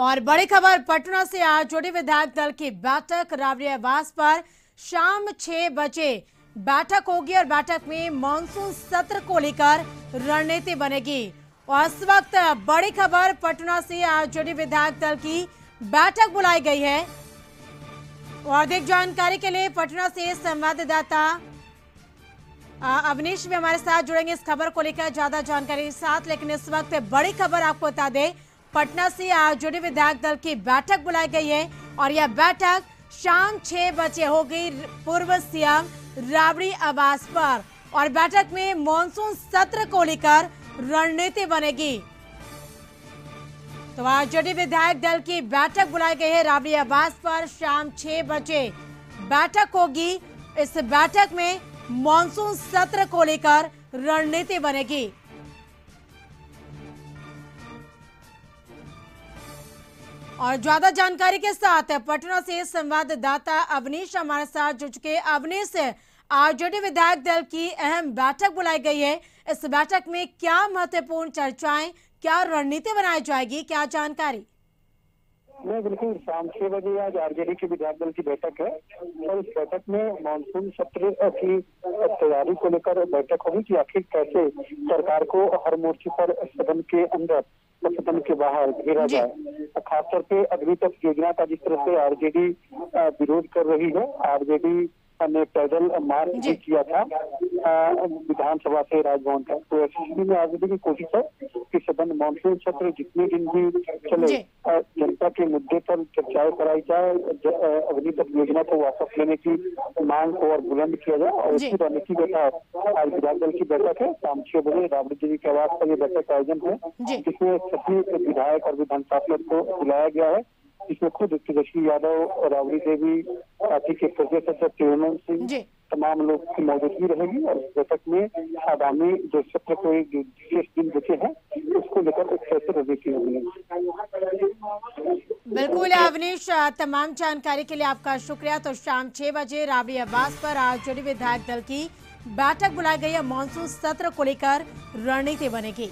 और बड़ी खबर, पटना से आज जोड़ी विधायक दल की बैठक, राबड़ी आवास पर शाम छह बजे बैठक होगी और बैठक में मानसून सत्र को लेकर रणनीति बनेगी। और इस वक्त बड़ी खबर, पटना से आज जोड़ी विधायक दल की बैठक बुलाई गई है। और अधिक जानकारी के लिए पटना से संवाददाता अवनीश भी हमारे साथ जुड़ेंगे। इस खबर को लेकर ज़्यादा जानकारी साथ, लेकिन इस वक्त बड़ी खबर आपको बता दें पटना से आज जुड़ी विधायक दल की बैठक बुलाई गई है और यह बैठक शाम छह बजे होगी पूर्व सीएम राबड़ी आवास पर और बैठक में मानसून सत्र को लेकर रणनीति बनेगी। तो आज जोड़ी विधायक दल की बैठक बुलाई गई है राबड़ी आवास पर शाम छह बजे। बैठक होगी। इस बैठक में मानसून सत्र को लेकर रणनीति बनेगी। और ज़्यादा जानकारी के साथ पटना से संवाददाता अवनीश हमारे साथ जुड़ चुके अवनीश आरजेडी विधायक दल की अहम बैठक बुलाई गई है। इस बैठक में क्या महत्वपूर्ण चर्चाएँ, क्या रणनीति बनाई जाएगी, क्या जानकारी? नहीं बिल्कुल शाम छह बजे आज आरजेडी के विधायक दल की बैठक है और इस बैठक में मानसून सत्र की तैयारी को लेकर बैठक होगी कि आखिर कैसे सरकार को हर मोर्चे पर सदन के अंदर और सदन के बाहर घेरा जाए। खासतौर पे अभी तक योजना का जिस तरह से आरजेडी विरोध कर रही है आरजेडी ने पैदल मार्च भी किया था विधानसभा से राजभवन तक। तो एसएसपी में आरजेडी की कोशिश है कि सदन मानसून सत्र जितने दिन भी चले जनता के मुद्दे पर चर्चाएँ कराई जाए अग्नि तक योजना को वापस लेने की मांग को और बुलंद किया जाए और इसकी रणनीति बैठक आज विधायक दल की बैठक है शाम छह बजे राबड़ी जी के आवास पर ये बैठक का आयोजन है जिसमें सभी विधायक और विधान पार्षद को बुलाया गया है। इसमें खुद तेजस्वी यादव राबड़ी देवी पार्टी के प्रदेश अध्यक्ष हेमंत सिंह तमाम लोग की मौजूदगी रहेगी और इस बैठक में आगामी जो सत्र को विशेष दिन बचे हैं उसको लेकर एक कैसे रणनीति होगी। बिल्कुल अवनीश तमाम जानकारी के लिए आपका शुक्रिया। तो शाम छह बजे राबड़ी आवास पर आज जोड़ी विधायक दल की बैठक बुलाई गई है। मानसून सत्र को लेकर रणनीति बनेगी।